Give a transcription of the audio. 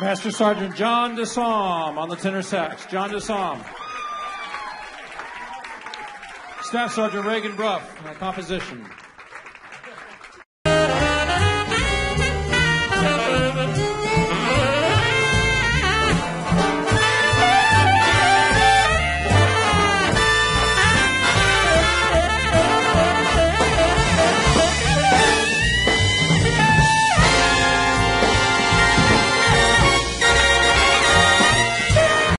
Master Sergeant John DeSalm on the tenor sax. John DeSalm. Staff Sergeant Reagan Bruff, on composition.